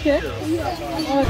Okay.